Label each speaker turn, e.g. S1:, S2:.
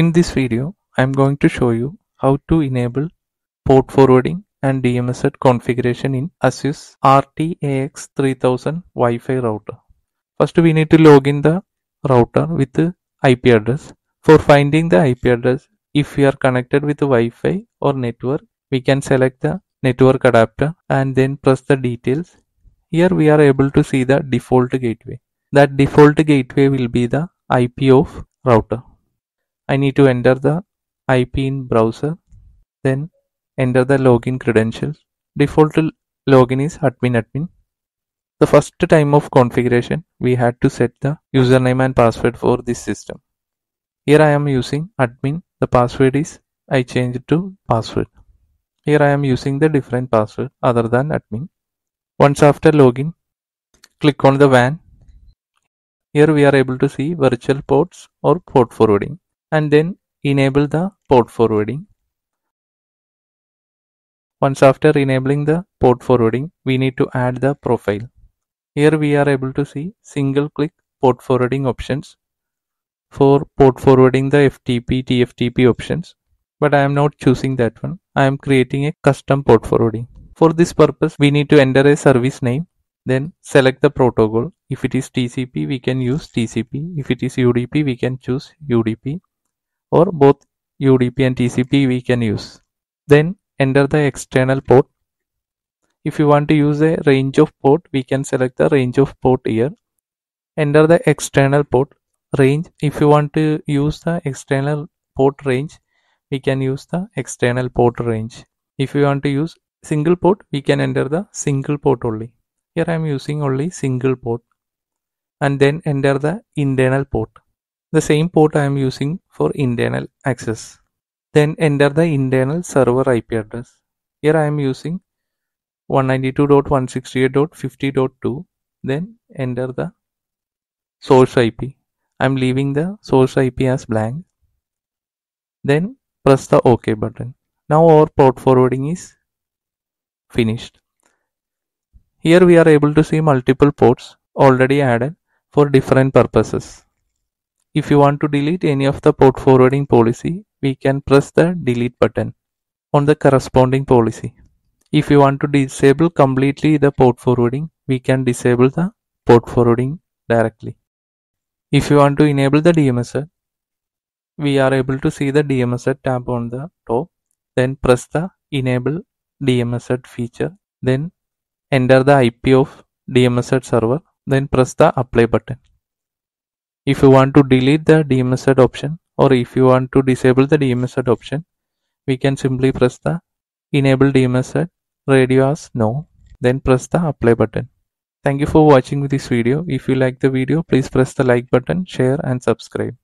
S1: In this video, I am going to show you how to enable port forwarding and DMZ configuration in ASUS RTAX 3000 Wi-Fi router. First, we need to log in the router with the IP address. For finding the IP address, if we are connected with Wi-Fi or network, we can select the network adapter and then press the details. Here we are able to see the default gateway. That default gateway will be the IP of router. I need to enter the IP in browser, then enter the login credentials. Default login is admin admin. The first time of configuration, we had to set the username and password for this system. Here I am using admin. The password is I changed to password. Here I am using the different password other than admin. Once after login, click on the WAN. Here we are able to see virtual ports or port forwarding and then enable the port forwarding. Once after enabling the port forwarding, we need to add the profile. Here we are able to see single click port forwarding options for port forwarding the FTP, TFTP options. But I am not choosing that one. I am creating a custom port forwarding. For this purpose, we need to enter a service name, then select the protocol. If it is TCP, we can use TCP. If it is UDP, we can choose UDP or both UDP and TCP we can use. Then enter the external port. If you want to use a range of port, we can select the range of port here. Enter the external port range. If you want to use the external port range, we can use the external port range. If you want to use single port, we can enter the single port only. Here I am using only single port and then enter the internal port. The same port I am using for internal access. Then enter the internal server IP address. Here I am using 192.168.50.2. Then enter the source IP. I am leaving the source IP as blank. Then press the OK button. Now our port forwarding is finished. Here we are able to see multiple ports already added for different purposes. If you want to delete any of the port forwarding policy, we can press the delete button on the corresponding policy. If you want to disable completely the port forwarding, we can disable the port forwarding directly. If you want to enable the DMZ, we are able to see the DMZ tab on the top. Then press the enable DMZ feature. Then enter the IP of DMZ server. Then press the apply button. If you want to delete the DMZ option or if you want to disable the DMZ option, we can simply press the enable DMZ radio as no, then press the apply button. Thank you for watching this video. If you like the video, please press the like button, share and subscribe.